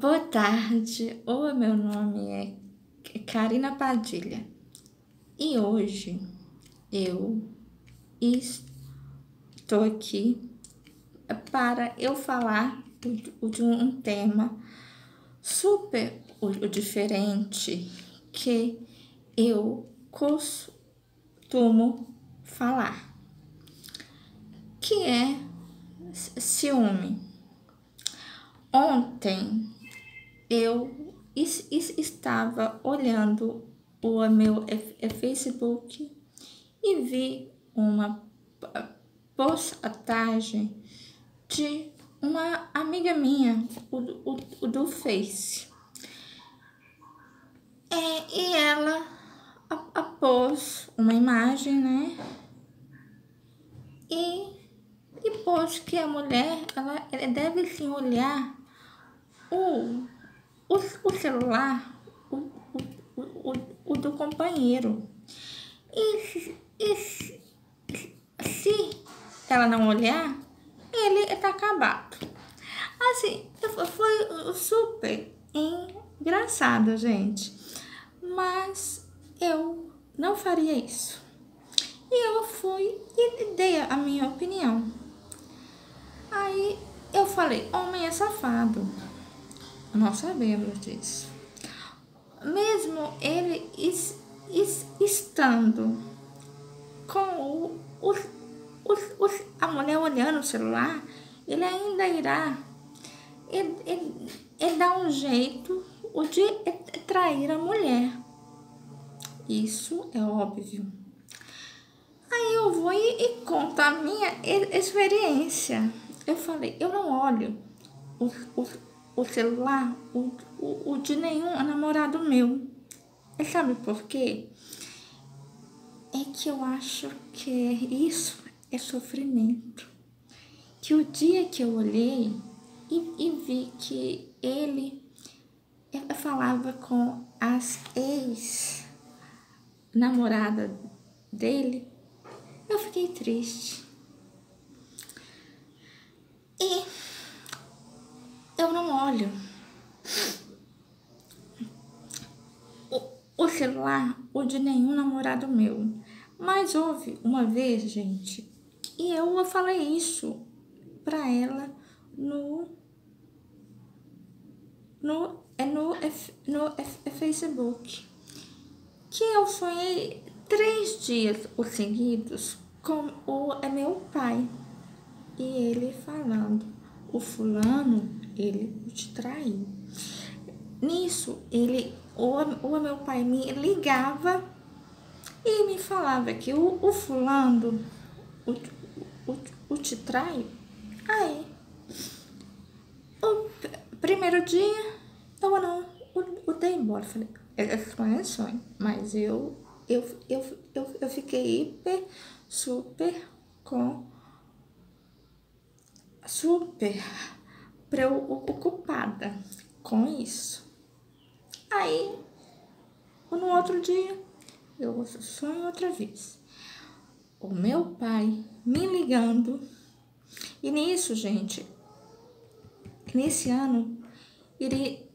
Boa tarde, o meu nome é Karina Padilha e hoje eu estou aqui para eu falar de um tema super diferente que eu costumo falar, que é ciúme. Ontem eu estava olhando o meu Facebook e vi uma postagem de uma amiga minha, o, o, o do Face. É, e ela após uma imagem, né? E, e pôs que a mulher ela, ela deve sim olhar o, o, o celular, o, o, o, o do companheiro. E, e se ela não olhar, ele está acabado. Assim, foi super engraçado, gente. Mas eu não faria isso. E eu fui e dei a minha opinião. Aí eu falei, homem é safado. Nós sabemos disso. Mesmo ele is, is, estando com o, o, o, a mulher olhando o celular, ele ainda irá ele, ele, ele dá um jeito de trair a mulher. Isso é óbvio. Aí eu vou e, e conto a minha experiência. Eu falei, eu não olho o, o celular, o, o, o de nenhum namorado meu. E sabe por quê? É que eu acho que isso é sofrimento. Que o dia que eu olhei e, e vi que ele falava com as ex namorada dele, eu fiquei triste. E olho o, o celular o de nenhum namorado meu. Mas houve uma vez, gente, e eu falei isso pra ela no no é no, no Facebook. Que eu sonhei três dias os seguidos com o é meu pai. E ele falando o fulano ele te traiu. Nisso ele o, o meu pai me ligava e me falava que o, o fulano o, o, o te traiu. Aí o primeiro dia eu não o, dei embora. Falei sonho é sonho, mas eu, eu, eu, eu, eu fiquei hiper, super com super preocupada com isso. Aí, no outro dia, eu sonho outra vez. O meu pai me ligando. E nisso, gente, nesse ano, ele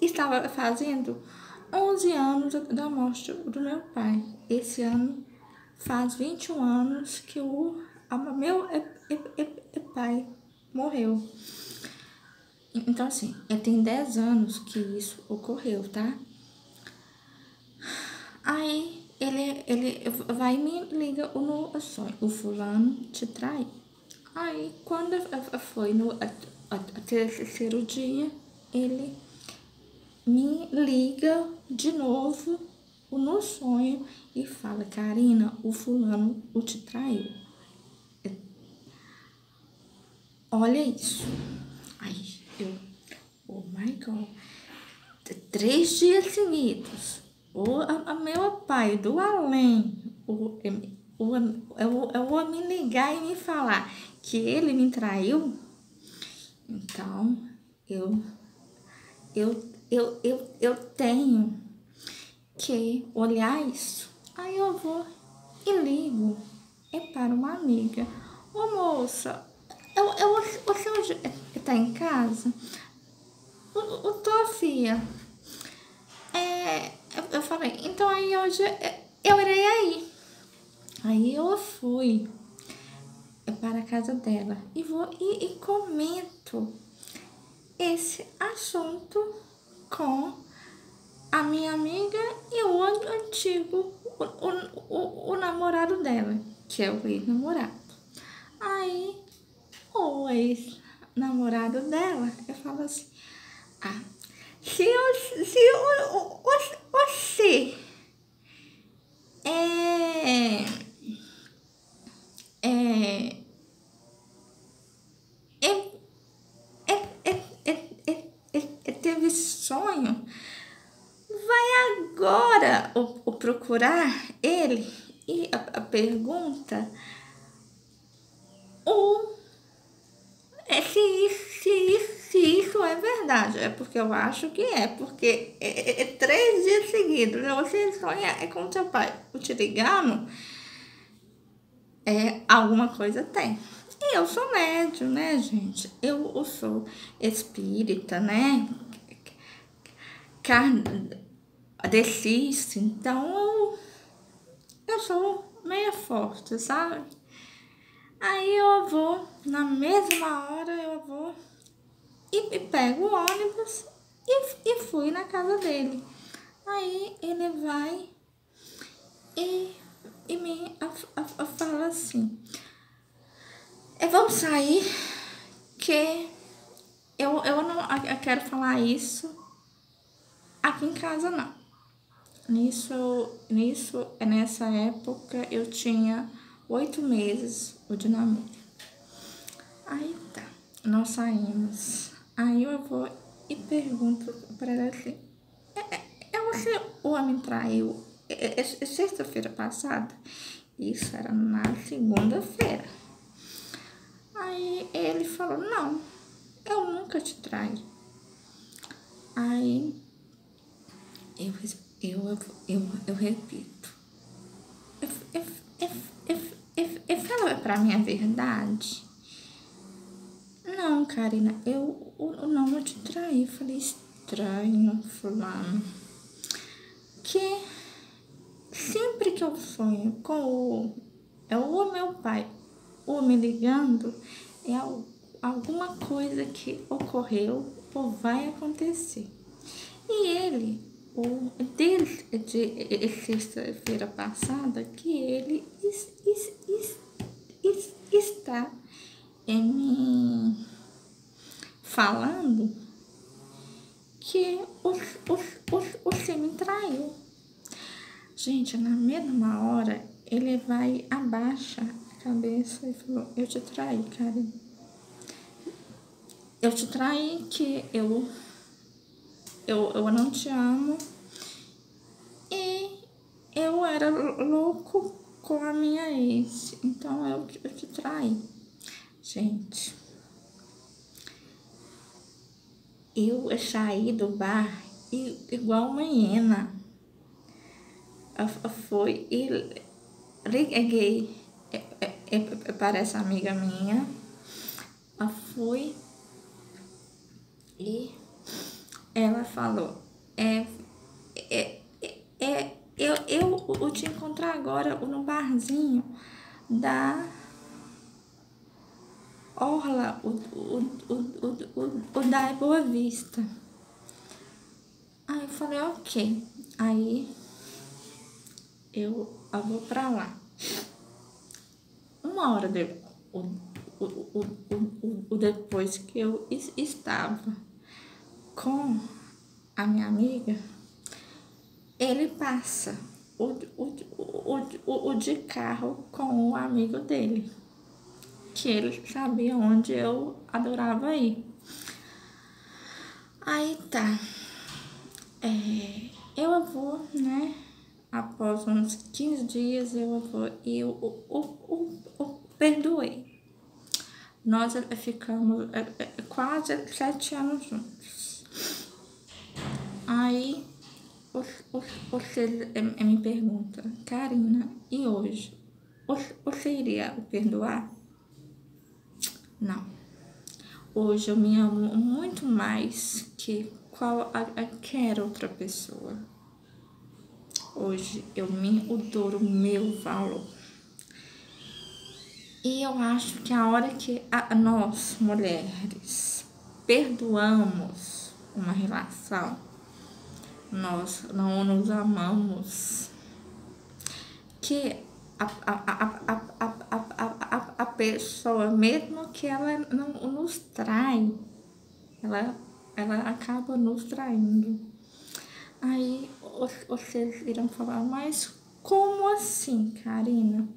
estava fazendo 11 anos da morte do meu pai. Esse ano faz 21 anos que o meu pai morreu. Então, assim, tem 10 anos que isso ocorreu, tá? Aí ele, ele vai e me liga no sonho. O fulano te trai. Aí, quando foi no terceiro dia, ele me liga de novo no sonho e fala, Karina, o fulano o te traiu. Olha isso. Aí eu, oh my God. Três dias seguidos, o a, a meu pai do além, o, o, o, eu, eu vou me ligar e me falar que ele me traiu. Então, eu, eu, eu, eu, eu tenho que olhar isso. Aí eu vou e ligo. É para uma amiga. Ô moça, eu, eu, hoje está em casa? o, o Tofia. É, eu, eu falei, então aí hoje eu irei aí. Aí eu fui para a casa dela e vou e, e comento esse assunto com a minha amiga e o antigo, o, o, o, o namorado dela, que é o ex-namorado. Aí o ex-namorado dela, eu falo assim, ah, se, eu, se o, você é, é, é, teve sonho, vai agora o, o procurar ele e a, a pergunta o é se isso, se isso, se isso é verdade. É porque eu acho que é, porque é, é, é três dias seguidos. Você sonha é com seu pai te ligando, é, alguma coisa tem. E eu sou médium, né, gente? Eu, eu sou espírita, né? Kardecista, então eu, eu sou meia forte, sabe? Aí eu vou, na mesma hora eu vou e, e pego o ônibus e, e fui na casa dele. Aí ele vai e, e me a, a, a fala assim, é, vamos sair que eu, eu não eu quero falar isso aqui em casa não. Nisso, nisso, nessa época eu tinha oito meses o de namoro. Aí tá, nós saímos. Aí eu vou e pergunto para ela assim: é, é, é você o homem traiu é, é, é sexta-feira passada? Isso era na segunda-feira. Aí ele falou: Não, eu nunca te traí. Aí eu, eu, eu, eu repito: eu, eu, eu, eu, ele fala pra mim a verdade? Não, Karina, eu, eu não vou te trair. Falei, estranho, fulano. Que sempre que eu sonho com o, é o meu pai, ou me ligando, é alguma coisa que ocorreu ou vai acontecer. E ele, o, desde de, sexta-feira passada, que ele is, is, is, está me falando que o, o, o, você me traiu. Gente, na mesma hora, ele vai, abaixa a cabeça e falou, eu te traí, cara. Eu te traí que eu, eu, eu não te amo e eu era louco com a minha ex. Então eu, eu te traí. Gente, eu saí do bar igual uma hiena. Foi e liguei para essa amiga minha. Fui e ela falou: é, é, é, eu, eu, eu te encontrar agora no barzinho da Orla, o, o, o, o, o, o da Boa Vista. Aí eu falei, ok. Aí eu, eu vou pra lá. Uma hora depois, o, o, o, o, depois que eu estava com a minha amiga, ele passa o, o, o, o, o de carro com o amigo dele que ele sabia onde eu adorava ir. Aí tá. É, eu vou, né? Após uns 15 dias eu vou e o, o, o, o perdoei. Nós ficamos é, é, quase sete anos juntos. Aí você me pergunta, Karina, e hoje? Você iria o perdoar? Não. Hoje eu me amo muito mais mais que qualquer outra pessoa. Hoje eu me dou o meu valor. E eu acho que a hora que a, nós, mulheres, perdoamos uma relação, nós não nos amamos, que a, a, a, a, pessoa, mesmo que ela não nos trai, ela, ela acaba nos traindo. Aí vocês irão falar, mas como assim, Karina?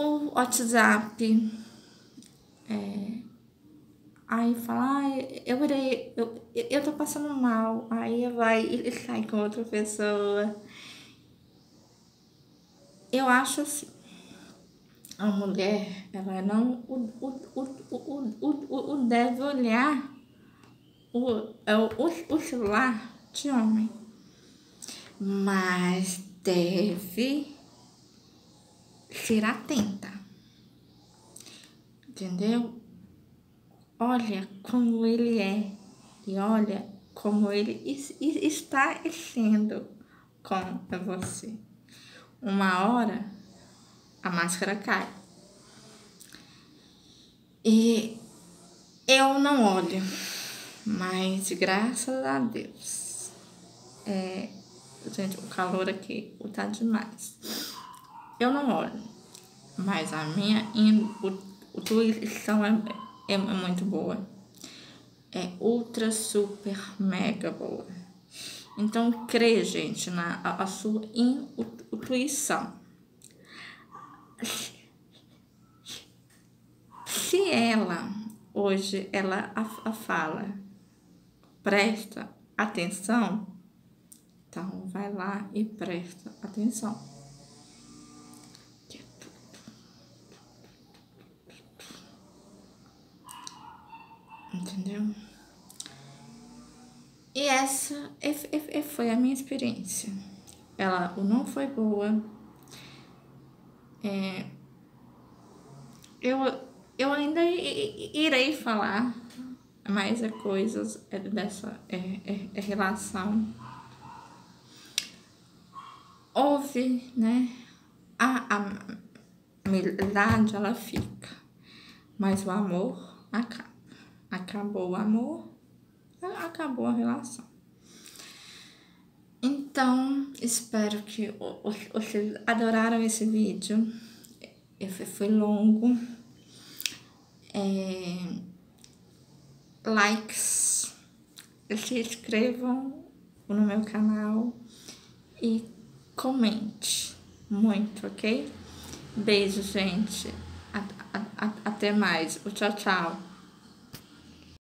O WhatsApp, é, aí fala, ah, eu irei, eu, eu tô passando mal, aí vai e sai com outra pessoa. Eu acho assim, a mulher, ela não o, o, o, o, o, o deve olhar o, é o, o celular de homem, mas deve ser atenta, entendeu? Olha como ele é e olha como ele está sendo com você. Uma hora a máscara cai. E eu não olho mas graças a Deus. É, gente, o calor aqui tá demais. Eu não olho, mas a minha intuição é, é muito boa. É ultra, super, mega boa. Então, crê, gente, na a, a sua intuição. Se ela, hoje, ela a, a fala presta atenção, então vai lá e presta atenção. Entendeu? E essa foi a minha experiência. Ela não foi boa. É, eu, eu ainda irei falar mais coisas é dessa é, é, é relação. Houve, né? A, a amizade ela fica, mas o amor acaba. Acabou o amor, acabou a relação. Então, espero que vocês adoraram esse vídeo. Foi longo. É, likes, se inscrevam no meu canal e comente muito, ok? Beijo, gente. Até mais. Tchau, tchau.